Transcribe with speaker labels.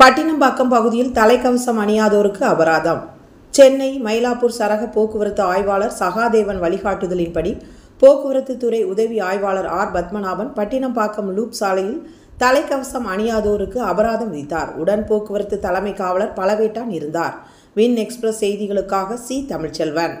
Speaker 1: பட்டினம்பாக்கம் பகுதியில் தலைக்கவசம் அணியாதோருக்கு அபராதம். சென்னை மயிலாப்பூர் சரக போக்குவரத்து ஆய்வாளர் சகாதேவன் வழிகாட்டுதலின்படி போக்குவரத்து துறை உதவி ஆய்வாளர் ஆர். பத்மநாபன் பட்டினம்பாக்கம் லூப் சாலையில் தலைக்கவசம் அணியாதோருக்கு அபராதம் விதித்தார். உடன் போக்குவரத்து தலைமை காவலர் பலவேட்டான் இருந்தார். வின் எக்ஸ்பிரஸ் செய்திகளுக்காக சி. தமிழ்ச்செல்வன்.